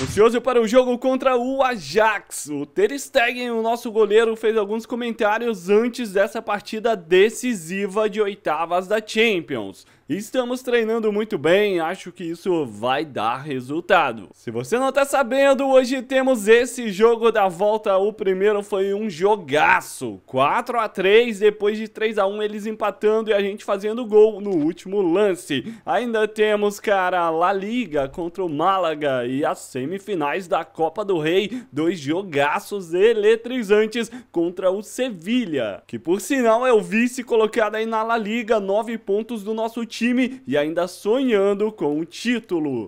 Ansioso para o jogo contra o Ajax. O Ter Stegen, o nosso goleiro, fez alguns comentários antes dessa partida decisiva de oitavas da Champions. Estamos treinando muito bem, acho que isso vai dar resultado. Se você não tá sabendo, hoje temos esse jogo da volta. O primeiro foi um jogaço, 4 a 3 depois de 3 a 1 eles empatando e a gente fazendo gol no último lance. Ainda temos, cara, La Liga contra o Málaga e as semifinais da Copa do Rei, dois jogaços eletrizantes contra o Sevilha, que por sinal é o vice colocado aí na La Liga, 9 pontos do nosso time time e ainda sonhando com o título.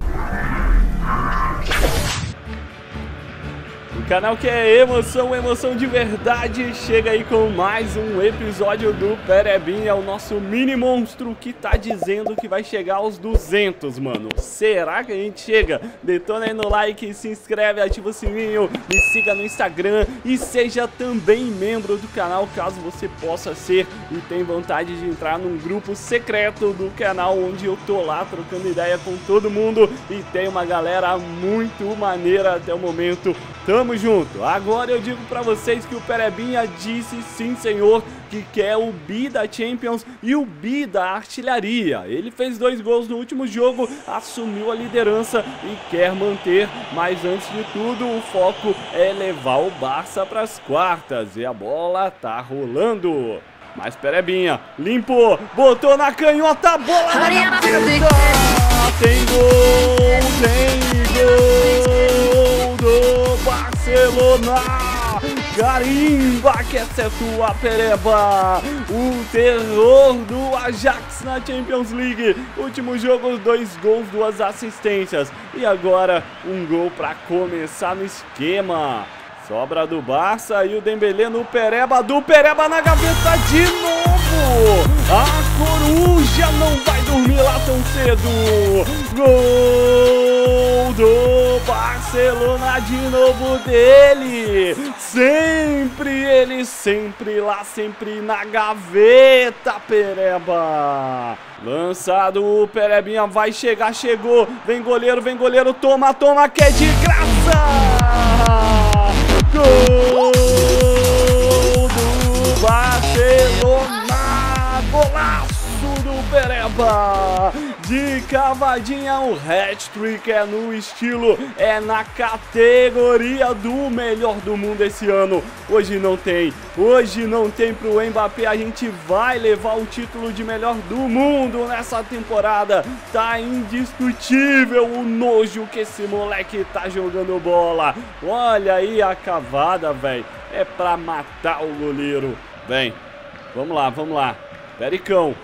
Canal que é emoção, emoção de verdade, chega aí com mais um episódio do Perebinha, o nosso mini monstro que tá dizendo que vai chegar aos 200, mano. Será que a gente chega? Detona aí no like, se inscreve, ativa o sininho, me siga no Instagram e seja também membro do canal caso você possa ser e tem vontade de entrar num grupo secreto do canal onde eu tô lá trocando ideia com todo mundo e tem uma galera muito maneira até o momento. Tamo junto. Agora eu digo para vocês que o Perebinha disse sim, senhor, que quer o bi da Champions e o bi da artilharia. Ele fez dois gols no último jogo, assumiu a liderança e quer manter, mas antes de tudo, o foco é levar o Barça para as quartas e a bola tá rolando. Mas Perebinha limpou, botou na canhota, bola na! Tem gol, tem gol Barcelona! Carimba que essa é pereba! O terror do Ajax na Champions League. Último jogo, dois gols, duas assistências. E agora um gol para começar no esquema. Sobra do Barça e o Dembélé no Pereba, do Pereba na gaveta de novo! A coruja não vai dormir lá tão cedo! Gol do Barcelona de novo dele! Sempre ele, sempre lá, sempre na gaveta, Pereba! Lançado, o Perebinha vai chegar, chegou! Vem goleiro, vem goleiro, toma, toma, que é de graça! Gol do Barcelona! Golaço do Pereba! De cavadinha, o hat-trick é no estilo, é na categoria do melhor do mundo esse ano. Hoje não tem, hoje não tem pro Mbappé, a gente vai levar o título de melhor do mundo nessa temporada. Tá indiscutível o nojo que esse moleque tá jogando bola. Olha aí a cavada, velho. É pra matar o goleiro. Vem, vamos lá, vamos lá. Pericão,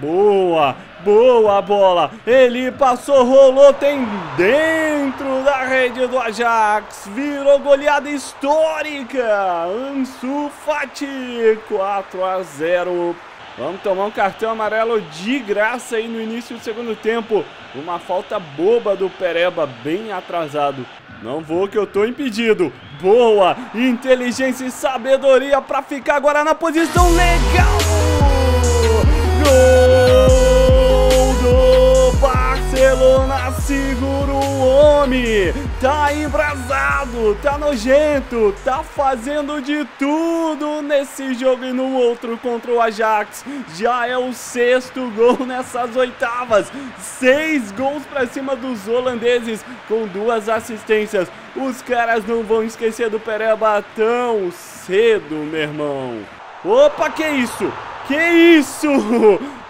boa. Boa bola. Ele passou, rolou, tem dentro da rede do Ajax. Virou goleada histórica. Ansu Fati, 4 a 0. Vamos tomar um cartão amarelo de graça aí no início do segundo tempo. Uma falta boba do Pereba, bem atrasado. Não vou que eu tô impedido. Boa, inteligência e sabedoria para ficar agora na posição legal. Tá nojento, tá fazendo de tudo nesse jogo e no outro contra o Ajax. Já é o sexto gol nessas oitavas. Seis gols pra cima dos holandeses com duas assistências. Os caras não vão esquecer do Pereba tão cedo, meu irmão. Opa, que isso? Que isso?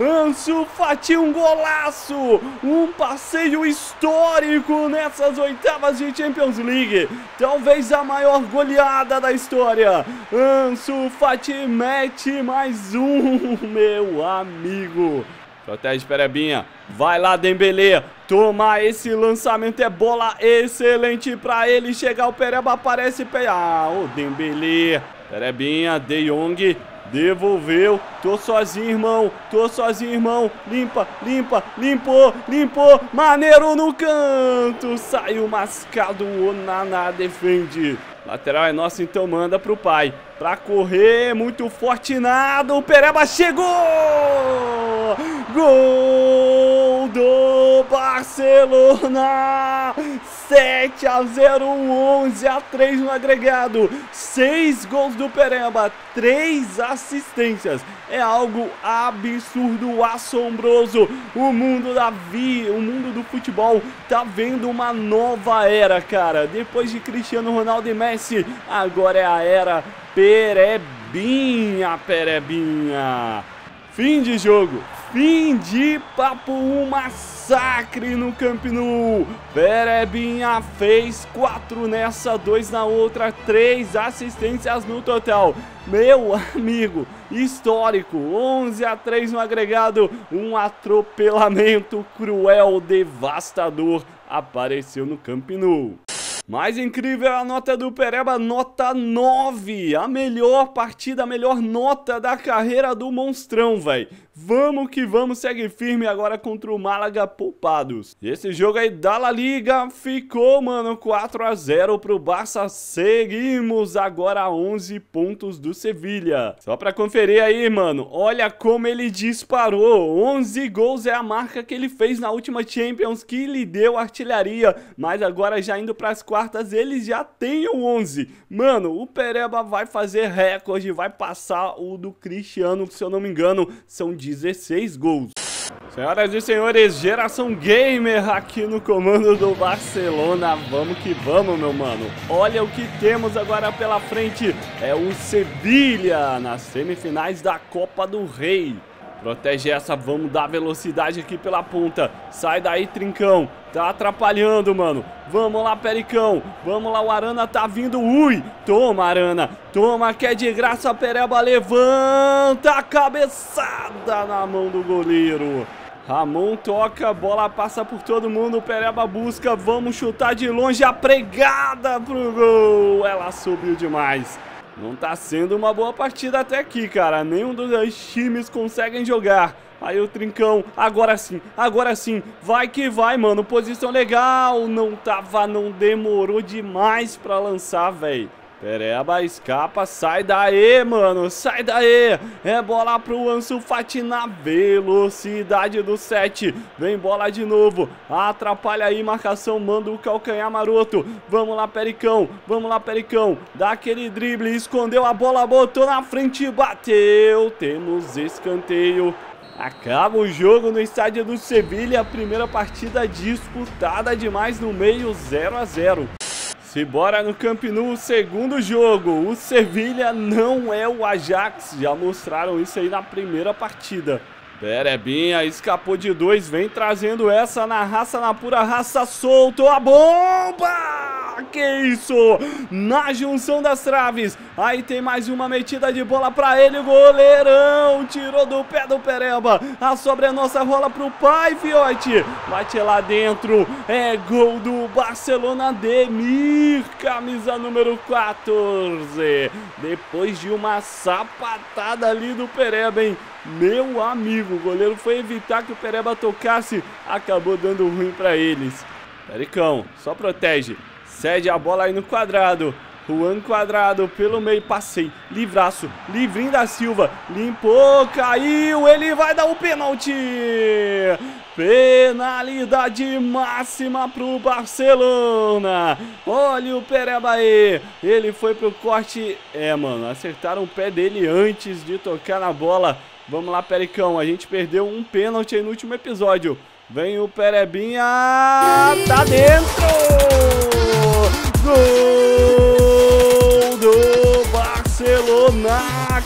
Ansu Fati, um golaço! Um passeio histórico nessas oitavas de Champions League. Talvez a maior goleada da história. Ansu Fati mete mais um, meu amigo. Protege Perebinha. Vai lá, Dembele. Toma esse lançamento. É bola excelente pra ele chegar. O Pereba aparece. Ah, o Dembele. Perebinha, De Jong. Devolveu. Tô sozinho, irmão. Tô sozinho, irmão. Limpa, limpa, limpou, limpou. Maneiro no canto. Saiu mascado. O Naná defende. Lateral é nosso, então manda pro pai. Pra correr, muito forte nada. O Pereba chegou! Gol do Barcelona! 7 a 0, 11 a 3 no agregado. 6 gols do Pereba, 3 assistências. É algo absurdo, assombroso. O mundo da vi, o mundo do futebol tá vendo uma nova era, cara. Depois de Cristiano Ronaldo e Messi, agora é a era Perebinha, Perebinha. Fim de jogo, fim de papo, um massacre no Camp Nou. Perebinha fez quatro nessa, dois na outra, três assistências no total. Meu amigo, histórico, 11 a 3 no agregado, um atropelamento cruel, devastador apareceu no Camp Nou. Mais incrível é a nota do Pereba, nota 9. A melhor partida, a melhor nota da carreira do Monstrão, velho. Vamos que vamos, segue firme agora contra o Málaga poupados. Esse jogo aí da La Liga ficou, mano, 4 a 0 pro Barça. Seguimos agora a 11 pontos do Sevilha. Só pra conferir aí, mano, olha como ele disparou. 11 gols é a marca que ele fez na última Champions, que lhe deu artilharia. Mas agora já indo pras quartas, ele já tem o 11. Mano, o Pereba vai fazer recorde, vai passar o do Cristiano, se eu não me engano, são 16 gols. Senhoras e senhores, geração gamer aqui no comando do Barcelona. Vamos que vamos, meu mano. Olha o que temos agora pela frente. É o Sevilha nas semifinais da Copa do Rei. Protege essa, vamos dar velocidade aqui pela ponta. Sai daí, Trincão. Tá atrapalhando, mano. Vamos lá, Pericão. Vamos lá, o Arana tá vindo. Ui, toma, Arana. Toma, que é de graça. Pereba levanta a cabeçada na mão do goleiro. Ramon toca, bola passa por todo mundo, Pereba busca, vamos chutar de longe, a pregada pro gol, ela subiu demais. Não tá sendo uma boa partida até aqui, cara. Nenhum dos dois times conseguem jogar. Aí o Trincão, agora sim, agora sim. Vai que vai, mano. Posição legal. Não tava, não demorou demais pra lançar, velho. Pereba escapa, sai daí, mano, sai daí. É bola pro Ansu Fati na velocidade do 7. Vem bola de novo, atrapalha aí, marcação, manda o calcanhar maroto. Vamos lá, Pericão, vamos lá, Pericão. Dá aquele drible, escondeu a bola, botou na frente, bateu. Temos escanteio. Acaba o jogo no estádio do Sevilha, primeira partida disputada demais no meio, 0 a 0. Se bora no Camp Nou, segundo jogo. O Sevilha não é o Ajax. Já mostraram isso aí na primeira partida. Perebinha escapou de dois, vem trazendo essa na raça, na pura raça, soltou a bomba! Que isso? Na junção das traves. Aí tem mais uma metida de bola pra ele. Goleirão tirou do pé do Pereba. A sobra é nossa, rola pro pai, fiote. Bate lá dentro. É gol do Barcelona Demir, camisa número 14. Depois de uma sapatada ali do Pereba, hein? Meu amigo, o goleiro foi evitar que o Pereba tocasse, acabou dando ruim para eles. Pericão, só protege. Cede a bola aí no quadrado. Juan Quadrado pelo meio, passei, livraço, livrinho da Silva, limpou, caiu, ele vai dar o pênalti. Penalidade máxima pro Barcelona. Olha o Pereba aí, ele foi pro corte. É, mano, acertaram o pé dele antes de tocar na bola. Vamos lá, Pericão, a gente perdeu um pênalti aí no último episódio. Vem o Perebinha, tá dentro! Gol do Barcelona!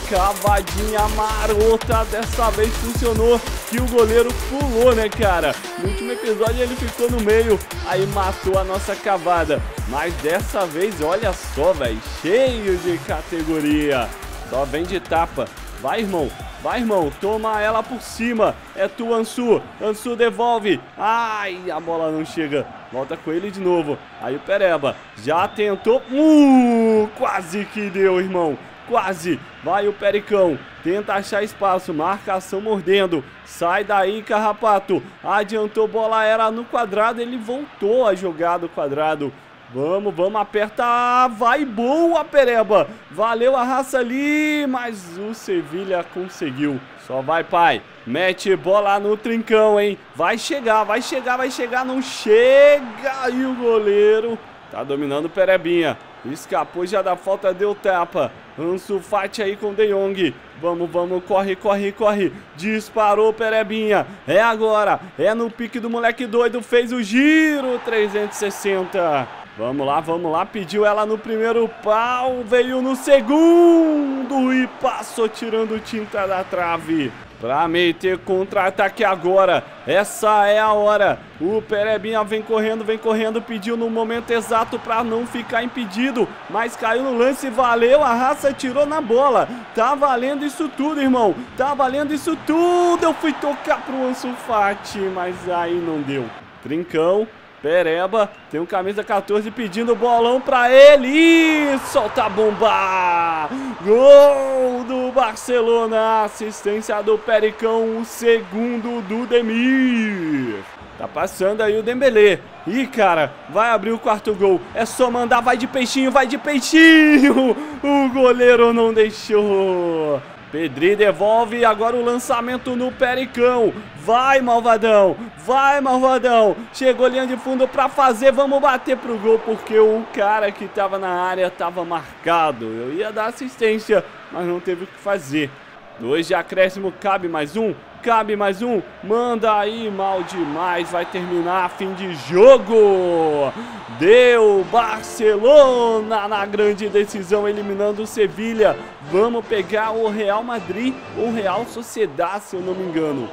Cavadinha marota, dessa vez funcionou que o goleiro pulou, né, cara? No último episódio ele ficou no meio, aí matou a nossa cavada. Mas dessa vez, olha só, velho, cheio de categoria. Só vem de tapa. Vai, irmão. Vai, irmão. Toma ela por cima. É tu, Ansu. Ansu devolve. Ai, a bola não chega. Volta com ele de novo. Aí o Pereba já tentou. Uh, quase que deu, irmão. Quase. Vai o Pericão. Tenta achar espaço. Marcação mordendo. Sai daí, Carrapato. Adiantou bola, era no quadrado. Ele voltou a jogar do quadrado. Vamos, vamos, aperta. Vai, boa, Pereba. Valeu a raça ali, mas o Sevilha conseguiu. Só vai, pai. Mete bola no trincão, hein? Vai chegar, vai chegar, vai chegar. Não chega. E o goleiro tá dominando o Perebinha. Escapou já da falta, deu tapa. Ansu Fati aí com De Jong. Vamos, vamos, corre, corre, corre. Disparou Perebinha. É agora. É no pique do moleque doido. Fez o giro. 360. Vamos lá, vamos lá. Pediu ela no primeiro pau. Veio no segundo. E passou tirando tinta da trave. Pra meter contra-ataque agora. Essa é a hora. O Perebinha vem correndo, vem correndo. Pediu no momento exato pra não ficar impedido. Mas caiu no lance, valeu. A raça tirou na bola. Tá valendo isso tudo, irmão. Tá valendo isso tudo. Eu fui tocar pro Ansu Fati, mas aí não deu. Trincão. Pereba, tem um camisa 14 pedindo bolão pra ele. Solta a bomba! Gol do Barcelona, assistência do Pericão, o segundo do Demir. Tá passando aí o Dembélé. Ih, cara, vai abrir o quarto gol. É só mandar, vai de peixinho, vai de peixinho. O goleiro não deixou. Pedri devolve agora o lançamento no Pericão. Vai, Malvadão. Vai, Malvadão. Chegou linha de fundo pra fazer. Vamos bater pro gol, porque o cara que tava na área tava marcado. Eu ia dar assistência, mas não teve o que fazer. Dois de acréscimo, cabe mais um. Cabe mais um. Manda aí, mal demais. Vai terminar fim de jogo. Deu Barcelona na grande decisão, eliminando o Sevilha. Vamos pegar o Real Madrid ou Real Sociedade, se eu não me engano.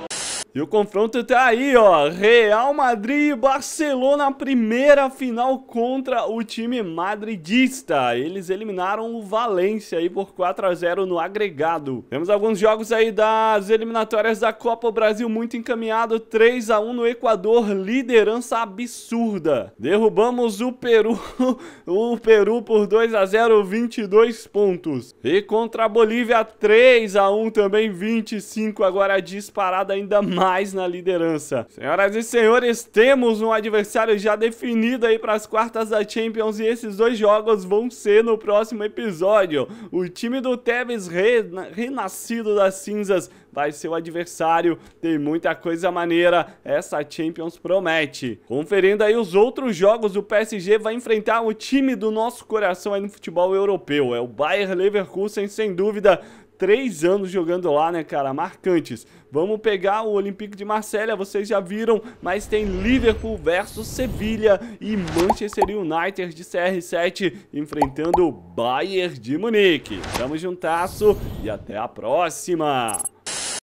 E o confronto tá aí, ó. Real Madrid e Barcelona, primeira final contra o time madridista. Eles eliminaram o Valência aí por 4 a 0 no agregado. Temos alguns jogos aí das eliminatórias da Copa Brasil muito encaminhado. 3 a 1 no Equador, liderança absurda. Derrubamos o Peru, o Peru por 2 a 0, 22 pontos. E contra a Bolívia 3 a 1 também 25, agora disparada ainda mais mais na liderança. Senhoras e senhores, temos um adversário já definido aí para as quartas da Champions e esses dois jogos vão ser no próximo episódio. O time do Tevez rena renascido das cinzas vai ser o adversário. Tem muita coisa maneira, essa Champions promete. Conferindo aí os outros jogos, o PSG vai enfrentar o time do nosso coração aí no futebol europeu. É o Bayer Leverkusen, sem dúvida, três anos jogando lá, né, cara? Marcantes. Vamos pegar o Olympique de Marselha, vocês já viram, mas tem Liverpool versus Sevilha e Manchester United de CR7 enfrentando o Bayern de Munique. Tamo juntasso e até a próxima!